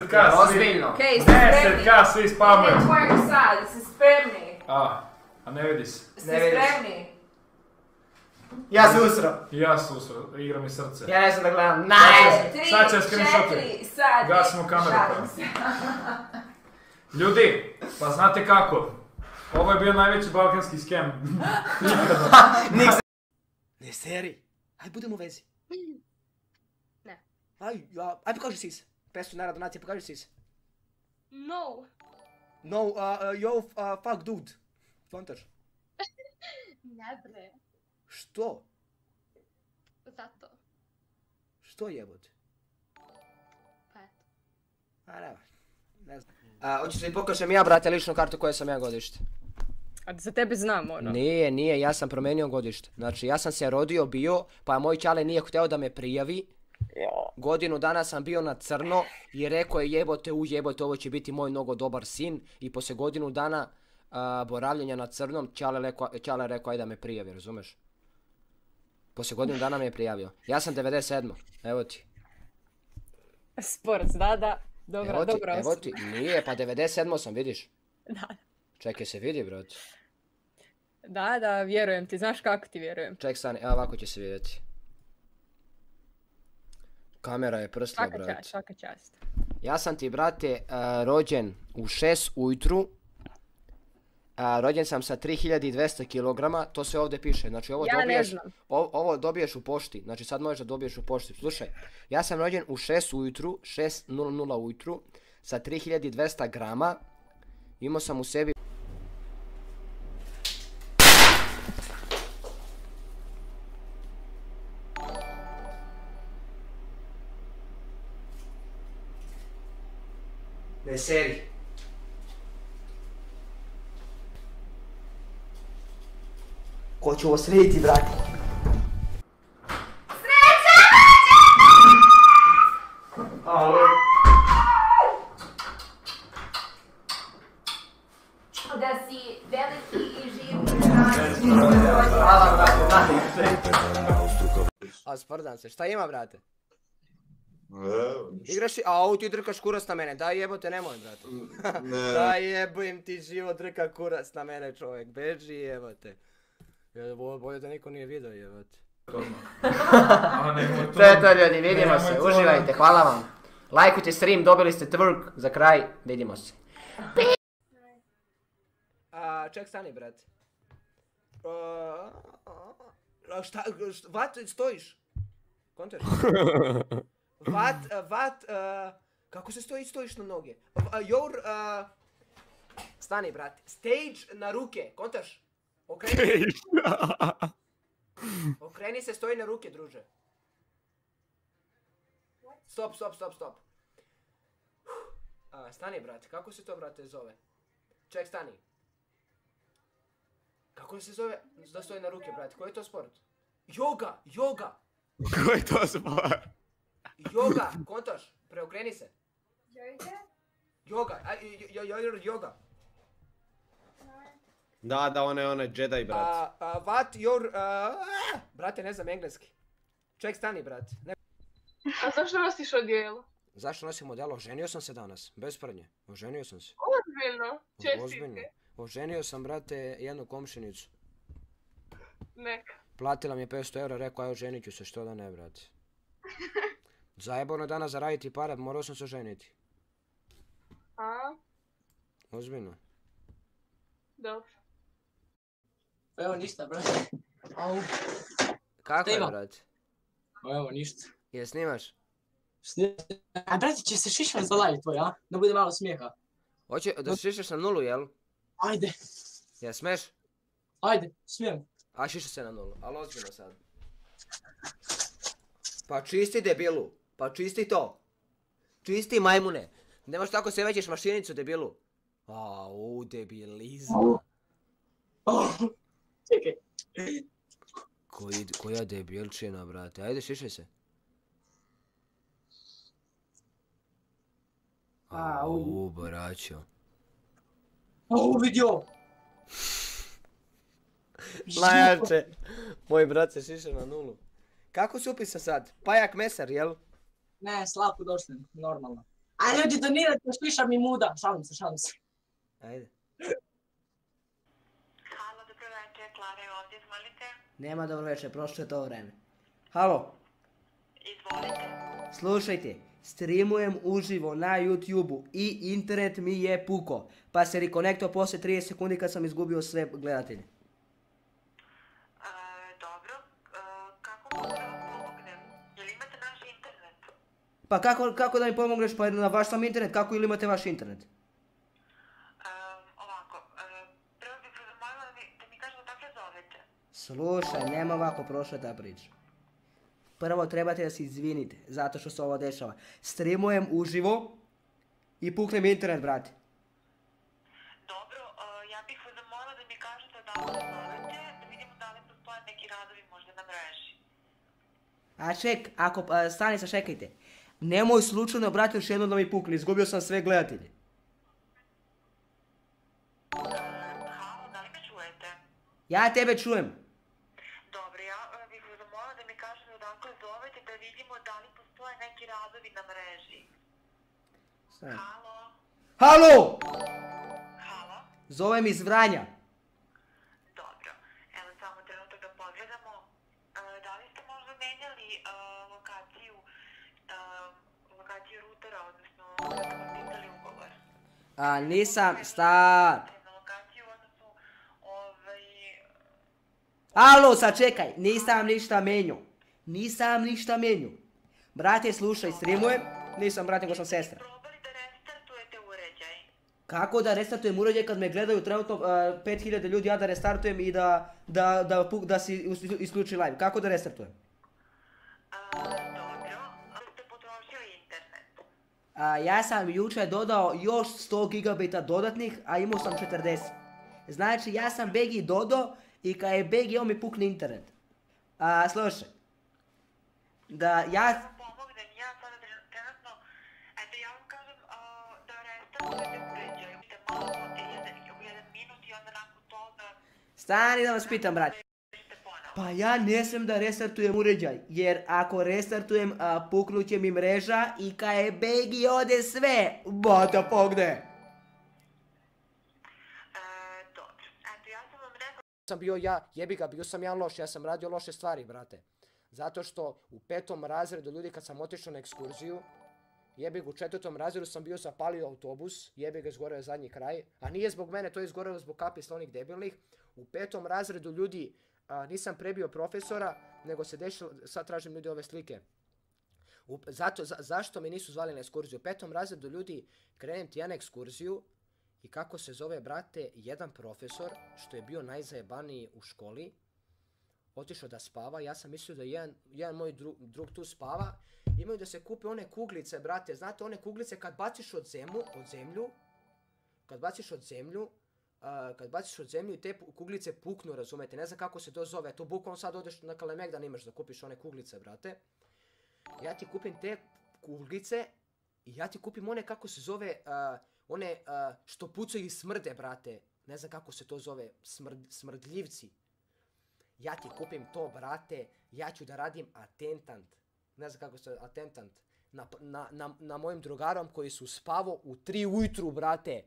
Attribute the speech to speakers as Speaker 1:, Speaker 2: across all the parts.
Speaker 1: Svi,
Speaker 2: Ozbiljno.
Speaker 3: Okej, ste spremni?
Speaker 1: ka, svi spavaju.
Speaker 3: Ide tvoj sad, ste spremni?
Speaker 1: A, a ne vidi se.
Speaker 3: Ste
Speaker 2: Ne vidiš.
Speaker 3: spremni?
Speaker 2: Ja se usro.
Speaker 1: Ja susro, igra mi srce.
Speaker 2: Ja ne znam da gledam. Nice!
Speaker 3: tri,
Speaker 1: sad će
Speaker 3: četiri, sad.
Speaker 1: Gasimo kameru.
Speaker 3: Šalim se.
Speaker 1: Ljudi, pa znate kako? Ovo je bio najveći balkanski skem. Nikada.
Speaker 2: Ne seri. Aj budemo u vezi.
Speaker 4: Ne.
Speaker 2: Aj, ja, aj pokaži si se. 500 dinara donacija, pokaži si se.
Speaker 4: No.
Speaker 2: No, uh, uh, yo, uh, fuck dude. Kontaš.
Speaker 4: Ne bre.
Speaker 2: Što?
Speaker 4: Zato.
Speaker 2: Što jebote?
Speaker 4: Pa eto.
Speaker 2: A ne, ne znam. A, hoćeš li pokažem ja, brate, ličnu kartu koje sam ja godište?
Speaker 5: A za tebe znam ono.
Speaker 2: Nije, nije, ja sam promijenio godište. Znači, ja sam se rodio bio, pa moj čale nije htio da me prijavi. Godinu dana sam bio na crno i rekao je jebote, u jebote, ovo će biti moj mnogo dobar sin. I poslije godinu dana a, boravljenja na crnom, čale rekao, čale rekao, aj da me prijavi, razumeš? Poslije godinu dana me je prijavio. Ja sam 97. Evo ti.
Speaker 5: Sporac, da, da. Dobra,
Speaker 2: evo ti,
Speaker 5: dobra
Speaker 2: evo ti. Nije, pa 97 sam, vidiš.
Speaker 5: Da.
Speaker 2: Čekaj se vidi, brate.
Speaker 5: Da, da, vjerujem ti. Znaš kako ti vjerujem?
Speaker 2: Ček stani, evo ovako će se vidjeti. Kamera je prsla,
Speaker 5: Svaka
Speaker 2: brate.
Speaker 5: čast, svaka čast.
Speaker 2: Ja sam ti, brate, eh, rođen u 6 ujutru. A, rođen sam sa 3200 kg, to sve ovdje piše. Znači ovo
Speaker 5: Ja ne
Speaker 2: dobiješ,
Speaker 5: znam.
Speaker 2: o- ovo dobiješ u pošti. Znači sad možeš da dobiješ u pošti. Slušaj, ja sam rođen u 6 ujutru, 6.00 ujutru, sa 3200 grama. Imao sam u sebi Ne seri. Ko će ovo srediti, brate?
Speaker 3: Da si veliki i živ.
Speaker 2: Hvala, brate, A sprdam se, šta ima, brate? Igraš i, a ovo ti drkaš kurac na mene, daj jebote, nemoj, brate. daj jebim ti život, drka kurac na mene, čovjek, beži jebote. Ja, bo- Bolje da niko nije vidio, jebote.
Speaker 1: To.
Speaker 2: Je to ljudi, vidimo se, uživajte, hvala vam. Lajkujte stream, dobili ste tvrk, za kraj, vidimo se. A, ček, stani, brate. A, šta, šta, vat, stojiš? Kontaš? Vat, vat, uh, kako se stoji, stojiš na noge? Uh, your, uh, stani, brate, stage na ruke, kontaš? Okreni, okreni se, stoji na ruke, druže. Stop, stop, stop, stop. A, stani, brate, kako se to, brate, zove? Ček, stani. Kako se zove da stoji na ruke, brate? Koji je to sport? Yoga, yoga,
Speaker 6: Koji je to sport?
Speaker 2: Yoga, kontaš, preokreni se. Yoga, a, jo, jo, jo, yoga.
Speaker 6: Da, da, onaj, onaj Jedi, brat.
Speaker 2: A, a, what your, uh, brate, ne znam engleski. Ček, stani, brate. Ne...
Speaker 4: A zašto nosiš odijelo?
Speaker 2: Zašto nosim odjelo? Oženio sam se danas, bez prdnje. Oženio sam se.
Speaker 4: Ozbiljno.
Speaker 2: Ozbiljno.
Speaker 4: Čestitke.
Speaker 2: Oženio sam, brate, jednu komšinicu.
Speaker 4: Neka.
Speaker 2: Platila mi je 500 eura, rekao, aj oženit ću se, što da ne, brate. Zajebano je danas zaraditi pare, morao sam se oženiti.
Speaker 4: A,
Speaker 2: Ozbiljno.
Speaker 4: dobro.
Speaker 7: Evo ništa, brate. Au.
Speaker 2: Kako je, brate?
Speaker 7: Evo ništa.
Speaker 2: Jel snimaš?
Speaker 7: Sni- A brate, će se šišan za live tvoj, a? Da bude malo smijeha.
Speaker 2: Hoće da šišaš na nulu, jel?
Speaker 7: Ajde,
Speaker 2: Jel smeš?
Speaker 7: ajde, smijem.
Speaker 2: A šiša se na nulu, ali ozbiljno sad. Pa čisti debilu, pa čisti to. Čisti majmune. Nemaš tako se većeš mašinicu debilu. A, u debilizma.
Speaker 7: Čekaj.
Speaker 2: Koji, koja debilčina, brate. Ajde, šišaj se.
Speaker 7: Au.
Speaker 2: Au, braćo.
Speaker 7: Au, vidio.
Speaker 2: Najjače. Moj brat se šiša na nulu. Kako se upisa sad? Pajak mesar, jel?
Speaker 7: Ne, slapu došli, normalno. A ljudi donirajte šiša mi muda. Šalim se, šalim se.
Speaker 2: Ajde.
Speaker 8: Halo, dobro večer, Klara je ovdje, izvolite.
Speaker 2: Nema dobro večer, prošlo je to vreme. Halo,
Speaker 8: Izvolite.
Speaker 2: slušajte, streamujem uživo na YouTube-u i internet mi je puko, pa se rekonekto poslije 30 sekundi kad sam izgubio sve gledatelje. Pa kako, kako da mi pomogneš, pa na vaš sam internet, kako ili imate vaš internet?
Speaker 8: E, e, da da.
Speaker 2: Slušaj, nema ovako prošla ta priča. Prvo trebate da se izvinite, zato što se ovo dešava. Streamujem uživo i puknem internet, brate.
Speaker 8: Dobro, e, ja bih vas zamolila da mi kažete odakle zovete, da vidimo da li postoje neki radovi možda na mreži.
Speaker 2: A ček, ako, a, stani se, čekajte. Nemoj slučajno, brate, još jednom da mi pukne, izgubio sam sve gledatelje.
Speaker 8: Halo, da li me čujete?
Speaker 2: Ja tebe čujem.
Speaker 8: Dobro, ja e, bih vas zamolila da mi kažete odakle zovete da vidimo da li postoje neki radovi na mreži. Halo,
Speaker 2: Halo!
Speaker 8: halo.
Speaker 2: Zovem iz Vranja. А, nisam star.
Speaker 8: Na lokaciju, odnosno, ovaj,
Speaker 2: Alo, sad čekaj, nisam ništa menju. Nisam ništa menju. Brate, slušaj, streamujem. Nisam brat, nego sam sestra.
Speaker 8: да рестартувам restartujete uređaj.
Speaker 2: Kako da restartujem uređaj kad me gledaju trenutno uh, 5000 ljudi, ja da restartujem i da, da, da, да da si isključi live. Kako da restartujem? A, ja sam jučer dodao još 100 gigabita dodatnih, a imao sam 40. Znači, ja sam Begi dodao i kad je Begi, on mi pukne internet. A, slušaj. Da, ja... Stani da vas pitam, brate. Pa ja ne smijem da restartujem uređaj, jer ako restartujem, a, puknut će mi mreža i kad je Begi ode sve, bota pogne.
Speaker 8: E, dobro, eto ja sam vam rekla
Speaker 2: sam bio ja, jebi ga, bio sam ja loš, ja sam radio loše stvari, brate. Zato što u petom razredu ljudi kad sam otišao na ekskurziju, jebi ga, u četvrtom razredu sam bio zapalio autobus, jebi ga, izgoreo je zadnji kraj, a nije zbog mene, to je izgorelo zbog kapi onih debilnih. U petom razredu ljudi, nisam prebio profesora, nego se dešilo, sad tražim ljudi ove slike. U, zašto me nisu zvali na ekskurziju? U petom razredu ljudi, krenem ti ja na ekskurziju, i kako se zove, brate, jedan profesor, što je bio najzajebaniji u školi, otišao da spava, ja sam mislio da jedan, jedan moj dru- drug tu spava, imaju da se kupe one kuglice, brate, znate one kuglice kad baciš od zemlju, od zemlju, kad baciš od zemlju, a, kad baciš od zemlju te kuglice puknu, razumete, ne znam kako se to zove, to bukvalno sad odeš na Kalemegdan imaš da kupiš one kuglice, brate. Ja ti kupim te kuglice i ja ti kupim one kako se zove, a, one a, što pucaju i smrde, brate. Ne znam kako se to zove, smrd, smrdljivci. Ja ti kupim to, brate, ja ću da radim atentant. Ne znam kako se atentant. Na, na, na, na mojim drugarom koji su spavo u tri ujutru, brate.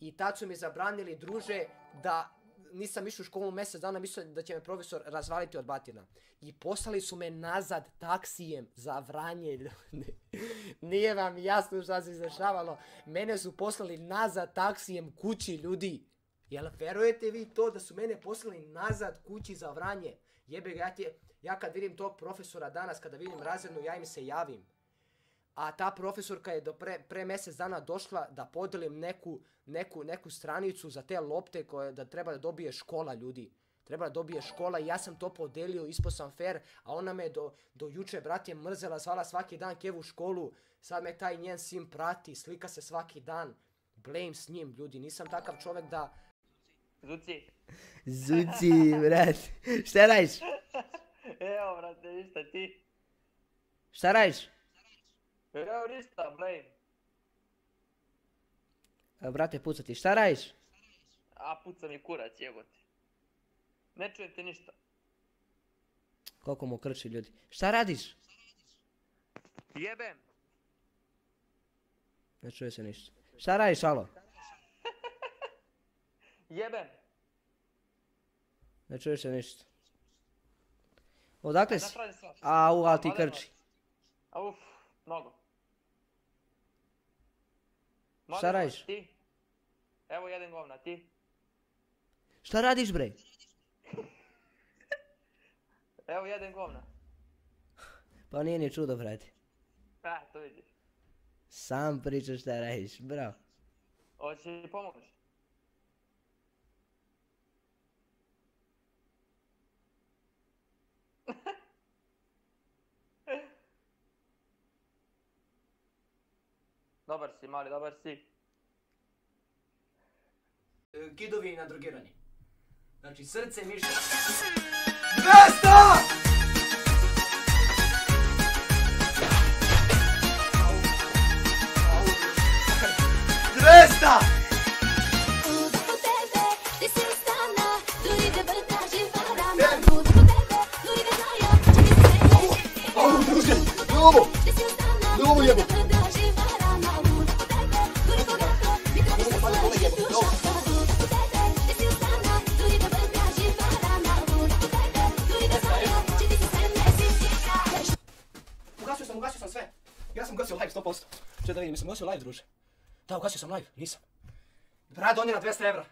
Speaker 2: I tad su mi zabranili, druže, da nisam išao u školu mjesec dana, mislio da će me profesor razvaliti od batina. I poslali su me nazad taksijem za vranje. Nije vam jasno šta se izdešavalo. Mene su poslali nazad taksijem kući ljudi. Jel verujete vi to da su mene poslali nazad kući za vranje? Jebe ga, ja, ja kad vidim tog profesora danas, kada vidim razrednu, ja im se javim. A ta profesorka je do pre, pre mjesec dana došla da podelim neku, neku, neku stranicu za te lopte koje da treba da dobije škola ljudi. Treba da dobije škola i ja sam to podelio, ispao sam fair, a ona me do, do juče, brat, mrzela, zvala svaki dan kevu u školu, sad me taj njen sin prati, slika se svaki dan. Blame s njim, ljudi, nisam takav čovjek da...
Speaker 9: Zuci.
Speaker 2: Zuci, brat, šta radiš?
Speaker 9: Evo, brate, ništa ti.
Speaker 2: Šta radiš?
Speaker 9: Evo, ništa, blame.
Speaker 2: E, Brate, pucati, šta radiš?
Speaker 9: A, puca mi kurac, jebote. Ne čujem te ništa.
Speaker 2: Koliko mu krči ljudi. Šta radiš?
Speaker 9: Jebem.
Speaker 2: Ne čuje se ništa. Šta radiš, alo?
Speaker 9: Jebem.
Speaker 2: Ne čuje se ništa. Odakle si? Au, ali ti krči.
Speaker 9: Uf, mnogo.
Speaker 2: Šta radiš?
Speaker 9: Ti? Evo jedan govna, ti?
Speaker 2: Šta radiš, bre?
Speaker 9: Evo jedan govna.
Speaker 2: Pa nije ni čudo, brate.
Speaker 9: A, to vidiš.
Speaker 2: Sam pričaš šta radiš, bravo.
Speaker 9: Hoćeš mi dobar si, mali, dobar si.
Speaker 2: Gidovi na drogiranje. Znači srce, mišić. 200! Dvesta! Ljubo! Ljubo jebo! 100%. Čekaj da vidim, jesam ugasio live, druže? Da, ugasio sam live, nisam. Brad, on je na 200 evra.